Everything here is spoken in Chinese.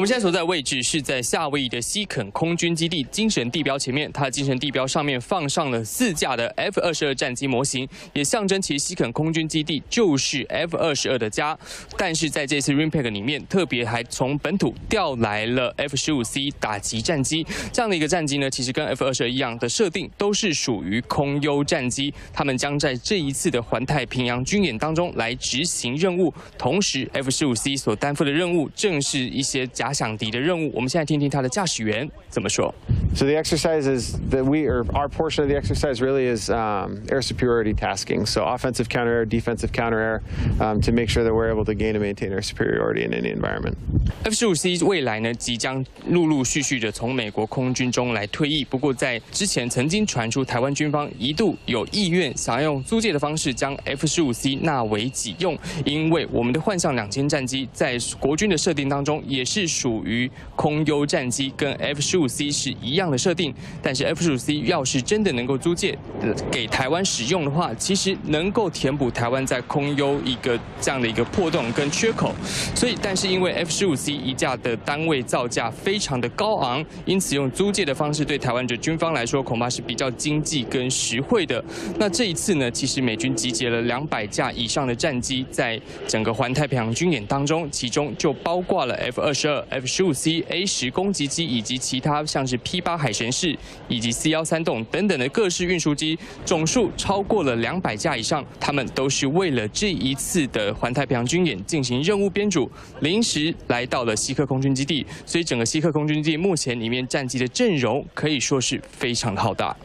我们现在所在位置是在夏威夷的西肯空军基地精神地标前面，它的精神地标上面放上了四架的 F 二十二战机模型，也象征其西肯空军基地就是 F 二十二的家。但是在这次 RIMPAC 里面，特别还从本土调来了 F 十五 C 打击战机这样的一个战机呢，其实跟 F 二十二一样的设定，都是属于空优战机。他们将在这一次的环太平洋军演当中来执行任务，同时 F 十五 C 所担负的任务正是一些假响敌的任务。我们现在听听他的驾驶员怎么说。So the exercises that we or our portion of the exercise really is um, air superiority tasking. So offensive counter air, defensive counter air, um, to make sure that we're able to gain and maintain air superiority in any environment. F 十五 C 未来呢，即将陆陆续续的从美国空军中来退役。不过在之前曾经传出台湾军方一度有意愿想要用租借的方式将 F 十五 C 纳为己用，因为我们的幻象两千战机在国军的设定当中也是属于空优战机，跟 F 十五 C 是一样 这样的设定。但是 F 十五 C 要是真的能够租借给台湾使用的话，其实能够填补台湾在空优一个这样的一个破洞跟缺口。所以，但是因为 F 十五 C 一架的单位造价非常的高昂，因此用租借的方式对台湾的军方来说恐怕是比较经济跟实惠的。那这一次呢，其实美军集结了两百架以上的战机，在整个环太平洋军演当中，其中就包括了 F 二十二、F 十五 C、A 十攻击机以及其他像是 P 八海神式以及 C 幺三栋等等的各式运输机，总数超过了两百架以上。他们都是为了这一次的环太平洋军演进行任务编组，临时来到了西克空军基地。所以整个西克空军基地目前里面战机的阵容可以说是非常的浩大。